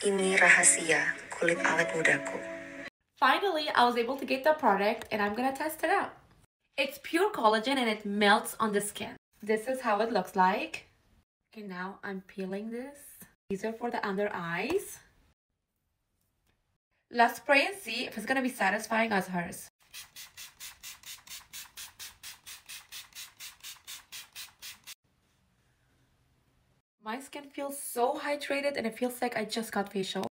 Ini rahasia kulit awet mudaku. Finally, I was able to get the product and I'm gonna test it out. It's pure collagen and it melts on the skin. This is how it looks like. Okay, now I'm peeling this. These are for the under eyes. Let's spray and see if it's gonna be satisfying as hers. My skin feels so hydrated and it feels like I just got facial.